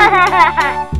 哈哈哈哈